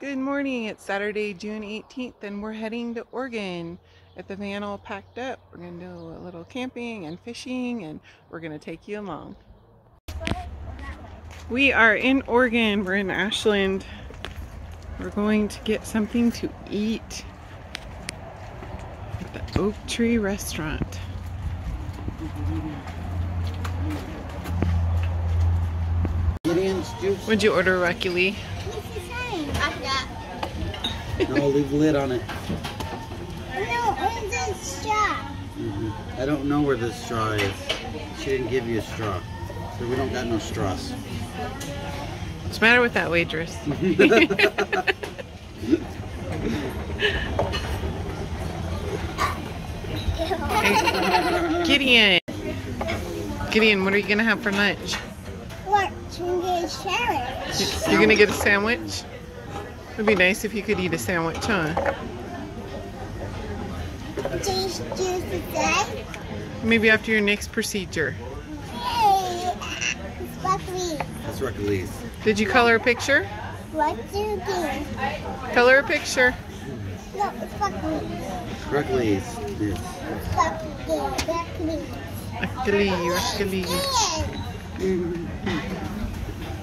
Good morning. It's Saturday, June 18th, and we're heading to Oregon. At the van all packed up. We're going to do a little camping and fishing, and we're going to take you along. We are in Oregon. We're in Ashland. We're going to get something to eat at the Oak Tree Restaurant. What'd you order, Rocky Lee? No, leave the lid on it. No, it's a straw. Mhm. I don't know where the straw is. She didn't give you a straw. So we don't got no straws. What's the matter with that waitress? Gideon. Gideon, what are you gonna have for lunch? What? You get a sandwich. You're gonna get a sandwich? It'd be nice if you could eat a sandwich, huh? Cheese juice today. Maybe after your next procedure. Hey, it's buckwheat. That's Rocky Did you color a picture? What do you do? Color a picture. No, it's buckwheat. Rockley's. Yes.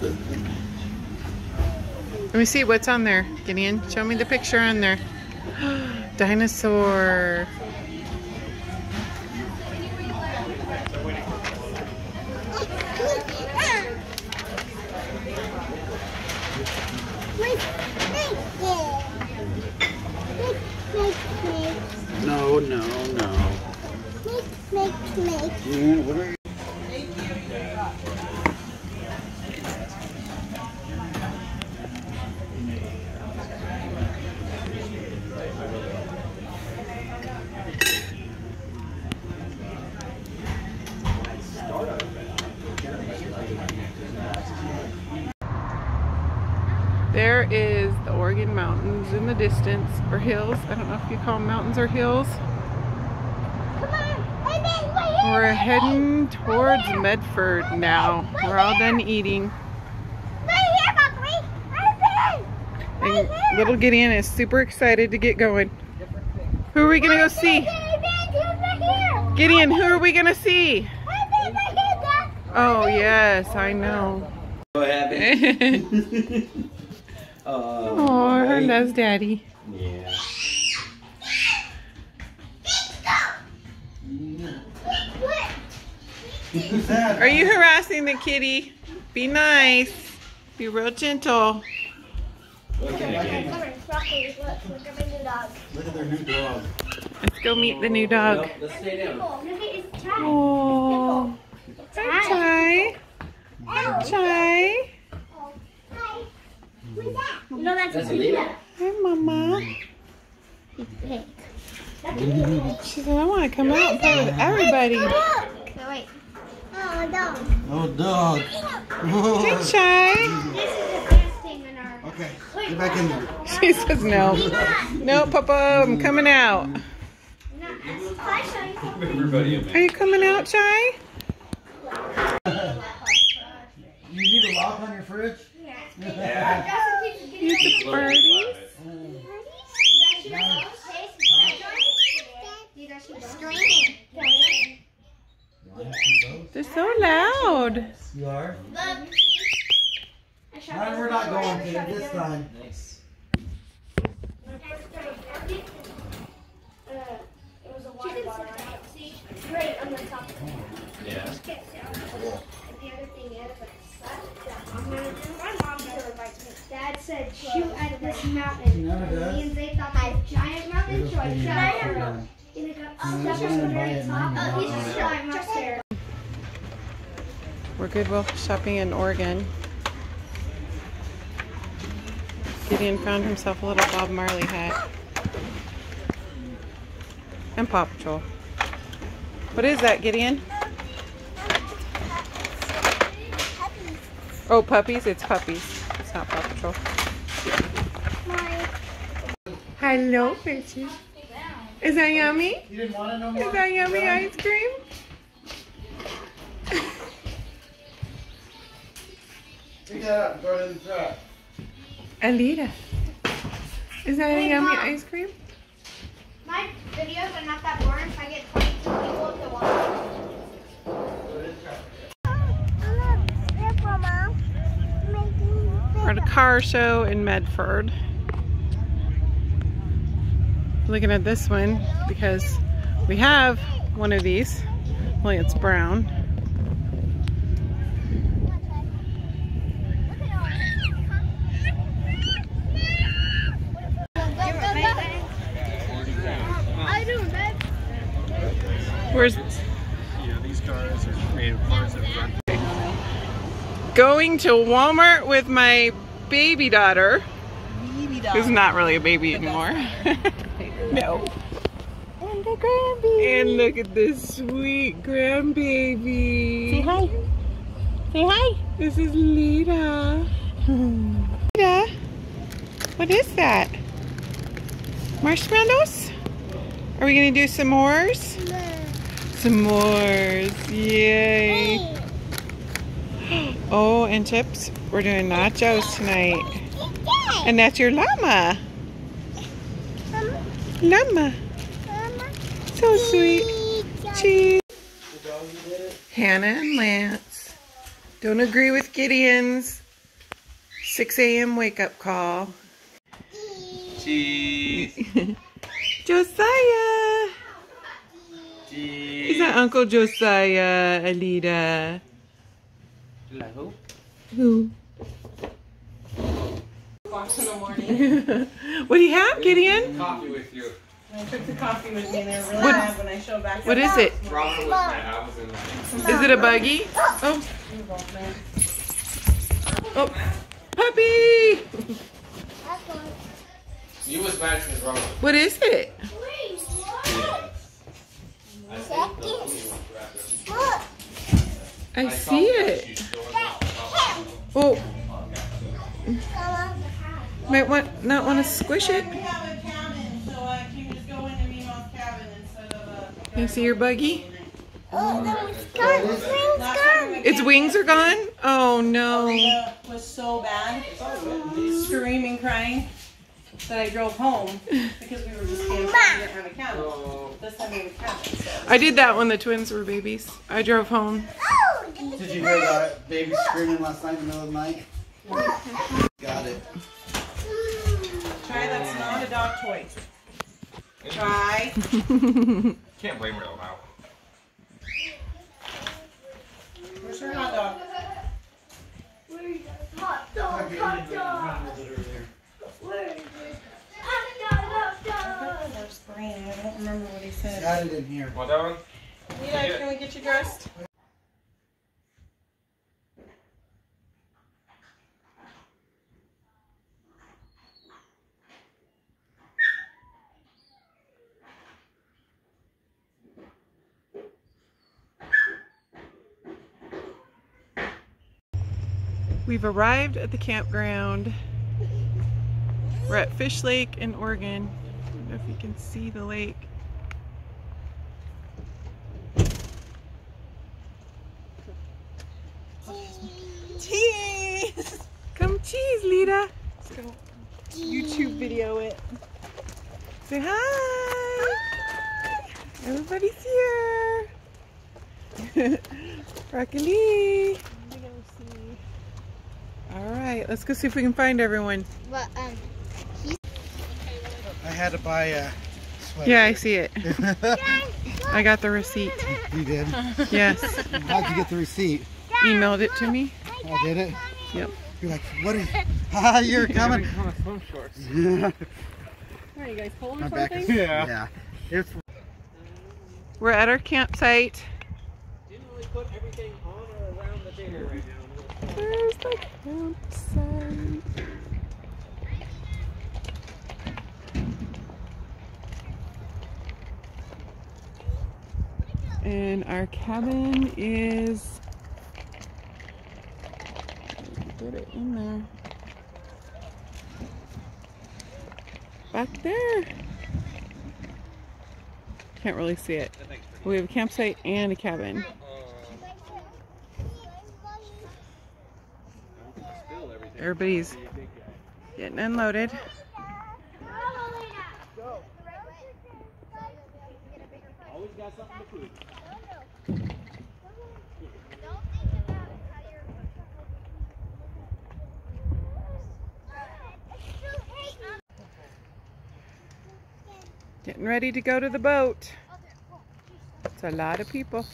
It's Let me see what's on there, Gideon. Show me the picture on there. Dinosaur. No, no, no. Make, make, make. Yeah, what are you? There is the Oregon Mountains in the distance, or hills. I don't know if you call them mountains or hills. On. Hey, man, right here. We're heading towards Right here. Medford now. We're all done eating. Right here, buckwheat. Right there. And little Gideon is super excited to get going. Who are we gonna go see? Hey, man, right here. Gideon, who are we gonna see? Hey, man, right here, Dad. Oh, yes, I know. Um, so happy. oh, oh, her loves daddy. Yeah. Who's that? Are you harassing the kitty? Be nice. Be real gentle. Look at Come here, broccoli. Look, look at my new dog. Look at their new dog. Let's go meet the new dog. Let's stay down. Look at his tail. Oh, hi, Chai. Hi, Chai. Hi. Who's that? No, that's, That's. Hi, Mama. pig. She said, I want to come out and play with everybody. No, wait. Oh, dog. Oh, dog. Hi, Chai. This is the best thing in our... Okay, get back in there. She says no. No, Papa, I'm coming out. Are you coming out, Chai? You need a lock on your fridge? You the birdies. Screaming. They're so loud. You are? Mine, we're not going to this time. At this mountain. does. Me and Zay thought that giant mountain, so I shot be oh, good. him. And it got No, stuck the very top. nine Oh, he's just climbing upstairs. We're Goodwill shopping in Oregon. Gideon found himself a little Bob Marley hat. And Paw Patrol. What is that, Gideon? Oh, puppies? It's puppies. It's not Paw Patrol. Hello, fishes. Is that yummy? You didn't want it no Is that yummy ice cream? Pick that up and throw the truck. Alita. Is that a yummy ice cream? My videos are not that boring if I get 22 people to watch. We're at a car show in Medford. Looking at this one because we have one of these, only it's brown. I do, babe. Where's Yeah, these cars are made of parts that run. going to Walmart with my baby daughter, who's not really a baby anymore. no. And the grandbaby. And look at this sweet grandbaby. Say hi. Say hi. This is Lita. Lita, what is that? Marshmallows? Are we gonna do some s'mores? Some s'mores, yay. Oh, and chips, we're doing nachos tonight. And that's your llama. Llama, so sweet. Cheese. Hannah and Lance don't agree with Gideon's 6 a.m. wake up call. Cheese. Josiah! Cheese. Is that Uncle Josiah, Alita? Hello. Who? what do you have, Gideon? Coffee with you. I took the coffee with me and they're really What- mad when I showed back. What is it? Robert was mad. I was in that. Is it a buggy? Oh, oh, puppy! You was mad because Robert. What is it? I think the food was wrapped I see it. Oh, might want not want to squish it. We have a cabin, so I can just go into Mima's cabin instead of a. Can you see your buggy? Last time we Its wings are gone. Oh no. Oh, Alita was so bad, screaming, crying, that I drove home because we were just camping. We didn't have a cabin. Oh. This time we have a cabin, so. I did that when the twins were babies. I drove home. Did you hear that baby screaming last night in the middle of the night? Got it. Try that's not a dog toy. Try. Can't blame her now. Where's your hot dog? Hot dog, hot dog. Where is it? Hot dog, hot dog. Where's Brandon? I don't remember what he said. Got it in here. Want that one? Nita, can we get you dressed? We've arrived at the campground. We're at Fish Lake in Oregon. I don't know if you can see the lake. Cheese! Come cheese, Lita. Let's go YouTube video it. Say hi. Everybody's here. Broccoli. All right, let's go see if we can find everyone. But, um, I had to buy a sweater. Yeah, I see it. I got the receipt. you did? Yes. How'd you get the receipt? Emailed it to me. I did it? Yep. You're like, what are you? Ah, you're coming. on a swim shorts. yeah. Are you guys cold My back is, Yeah. yeah. It's We're at our campsite. Didn't really put everything on or around the digger right now. Where's the campsite? And our cabin is. Put it in there. Back there. Can't really see it. We have a campsite and a cabin. Everybody's getting unloaded. Getting ready to go to the boat. It's a lot of people.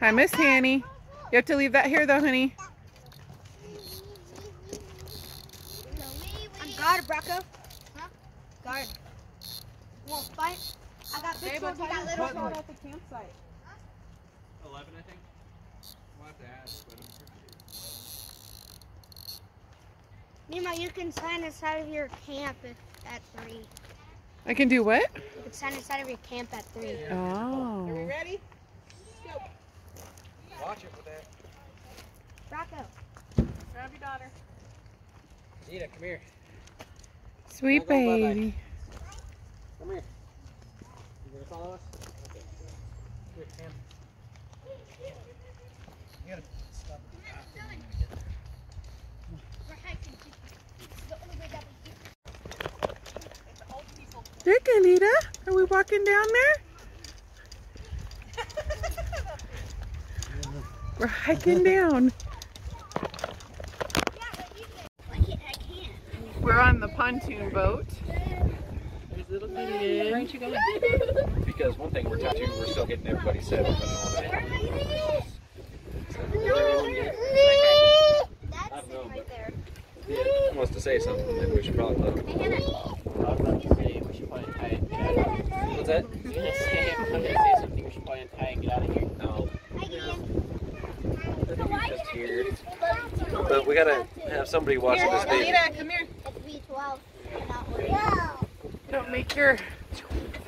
Hi, Miss Hanny. You have to leave that here though, honey. I'm guard, Bracco. Huh? Guard. Want to fight? I got big swords, I got little swords. at the campsite. 11, I think. We'll have to ask, but I'm pretty Nima, you can sign inside of your camp if, at 3. I can do what? You can sign inside of your camp at 3. Oh. Ready? sure. Watch it with that. Bracco. Grab your daughter. Nita, come here. Sweet Go, go, bye-bye. baby. Come here. You gonna follow us? Okay. Here, Sam. You gotta stop. Look, Anita. Are we walking down there? We're hiking down. I can't. I can't. We're on the pontoon boat. There's little Gideon. Where aren't you going? because one thing we're touching, we're still getting everybody set up and all that. That's know, it right but- there. If he wants to say something, then we should probably let him. I was about to say we should probably untie it. Get out of here. What's that? I was gonna say, I'm gonna say something. We should probably untie and get out of here. No. Hi, I think he's just here. But we gotta have somebody watching this baby. Anita, come here. It's V12. Not. Don't make your.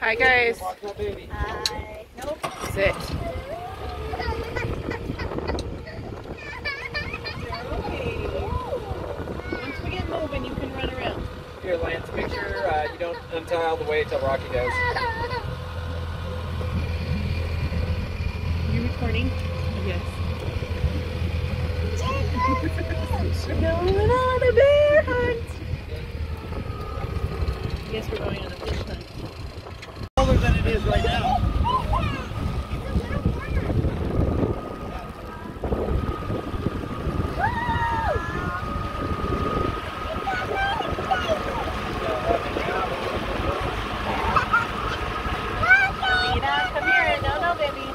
Hi, guys. Hi. Nope. Sit. Once we get moving, you can run around. Here, Lance, make sure uh, you don't untie all the way until Rocky does. You recording? Yes. We're going on a bear hunt. Yes, we're going on a fish hunt. Older than it is right now. Nina, come here. No, no, baby.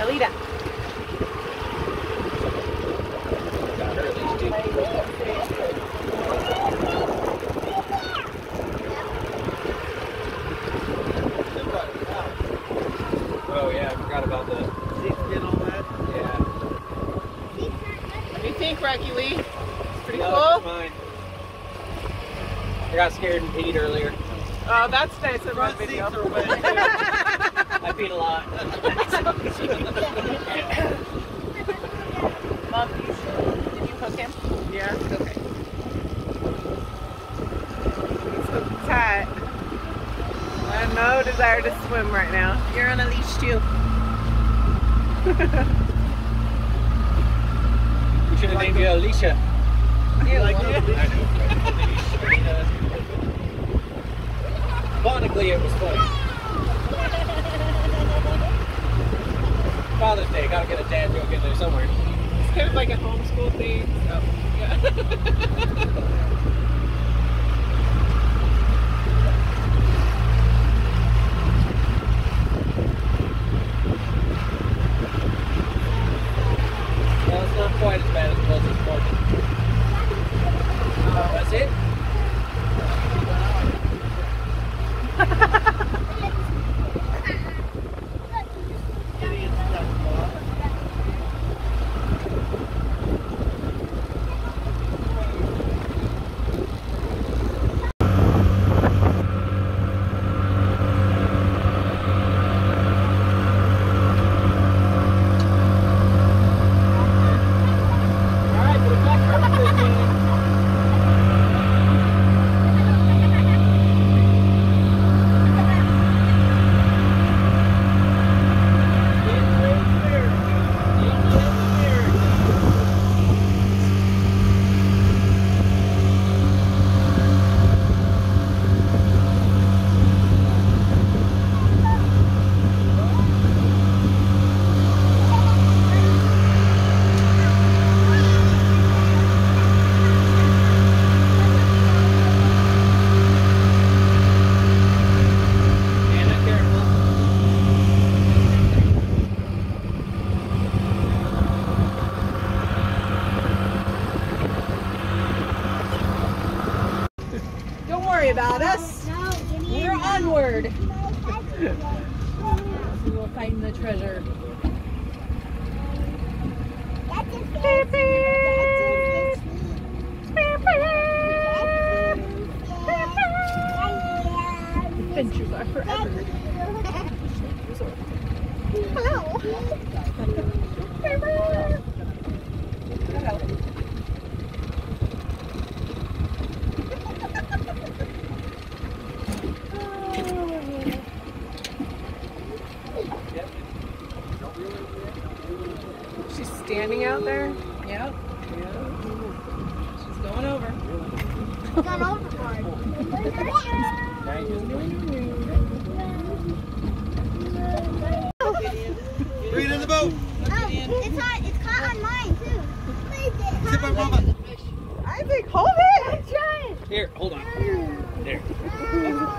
Alita. Got her at least, dude. Oh yeah, I forgot about the. Sheepskin, all that. Yeah. What do you think, Rocky Lee? It's pretty No, cool. it's mine. I got scared and peed earlier. Oh, that's nice of our Front video. seats are. I peed a lot. Mom, did you hook him? Yeah, okay. So tight. I have no desire to swim right now. You're on a leash too. Should have named you Alicia. Like I know. Bonically, it was funny. Father's Day, gotta get a dad joke in there somewhere. It's kind of like a homeschool thing. So, yeah. Well, it's not quite as bad as it was this morning. Oh, that's it? about us. No, give me We're onward. a We will find the treasure. That's a fish. Adventures are forever. She's standing out there. Yep. She's going over. Got overboard. Bring it in the boat. Oh, it's on. It's caught on mine too. Sit by mama. Isaac, hold it. I'm trying. Here, hold on. There.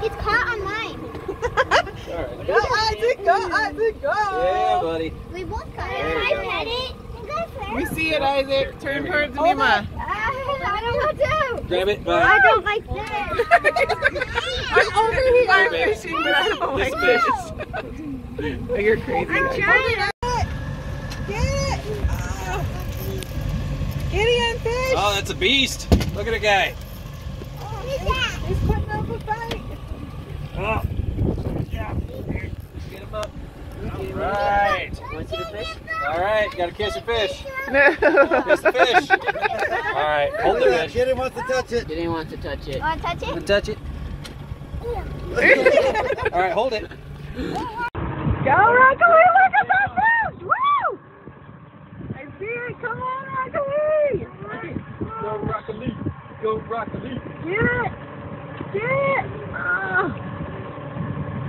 It's caught on mine. All right. Go, Isaac. Go, Isaac. Go. Yeah, buddy. We both got it. you I pet it. We see it, Isaac. Turn There we towards Mima. I don't want to. Grab it I don't like this. I'm over here Grab it. fishing, but I don't like This fish. oh, you're crazy. I'm Isaac. trying. Get it. Oh. Gideon fish. Oh, that's a beast. Look at the guy. What is that? He's putting up a fight. Oh. Yeah. Here. Get him up. All right. Want to see the fish? All right. Got to catch a fish. No. Catch the fish. All right. Hold the fish. Gideon wants to touch it. Didn't want to touch it. Want to touch it? Touch it. All right. Hold it. Go, Rockaway. Look at that fish. Woo. I see it. Come on, Rockaway. Go Rockaway. Go Rockaway. Get it. Get it. Ah. Oh.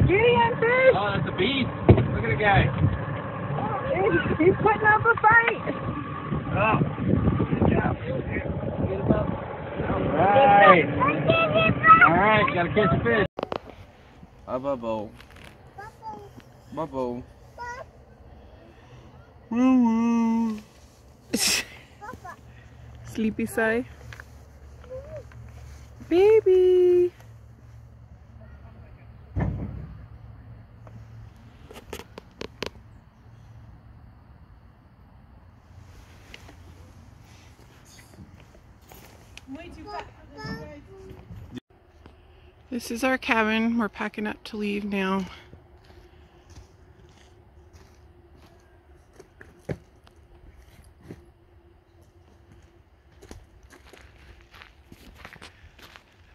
Gideon fish. Oh, that's a beast. Look at the guy. He's, he's putting up a fight. Oh. Good job. Get him up. All right. All right. Got to catch a fish. A bubble. Bubble. Woo woo. Sleepy sigh. Baby. This is our cabin. We're packing up to leave now.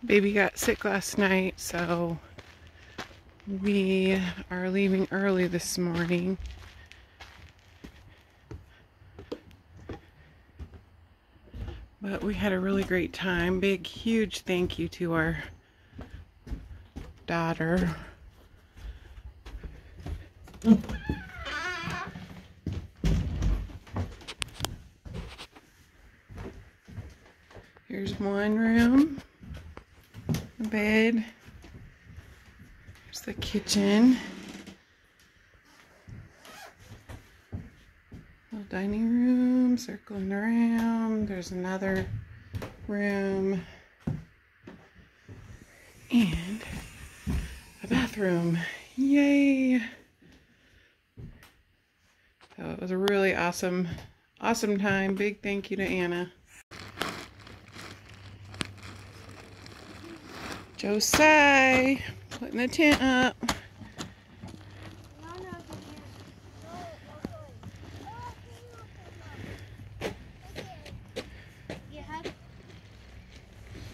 Baby got sick last night, so we are leaving early this morning. But we had a really great time. Big, huge thank you to our daughter. Here's one room, bed. Here's the kitchen. Little dining room, circling around. There's another room. And a bathroom. Yay! So it was a really awesome, awesome time. Big thank you to Anna. Josiah putting the tent up.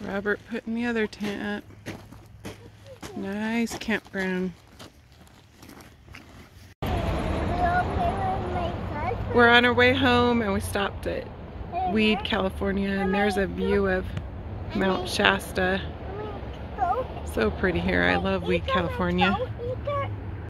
Robert putting the other tent up. Nice campground. We're on our way home and we stopped at Weed, California, and there's a view of Mount Shasta. So pretty here. I love Weed, California.